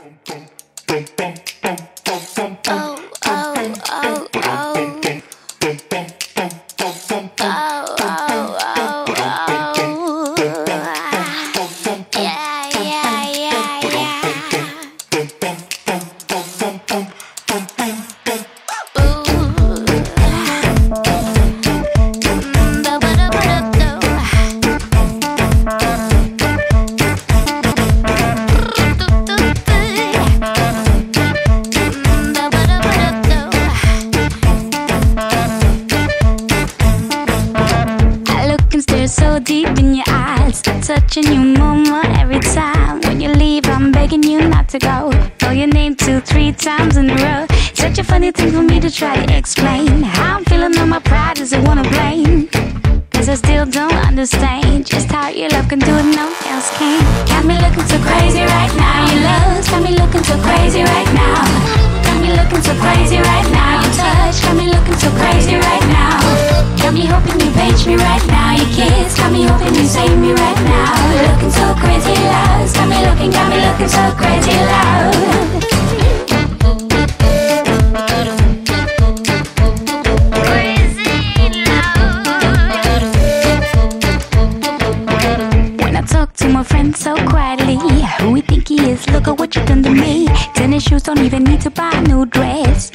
I deep in your eyes, touching you more every time. When you leave, I'm begging you not to go. Call your name two, three times in a row. Such a funny thing for me to try to explain. How I'm feeling on my pride is I wanna blame. Cause I still don't understand just how your love can do it, no else can. Got me looking so crazy right now. Your love's got me looking so crazy right now. Got me looking so crazy right now. Page me right now. Your kiss got me hoping you save me right now. Looking so crazy, love. Got me looking, got me looking so crazy, love. When I talk to my friends so quietly, who we think he is? Look at what you done to me. Tennis shoes don't even need to buy a new dress.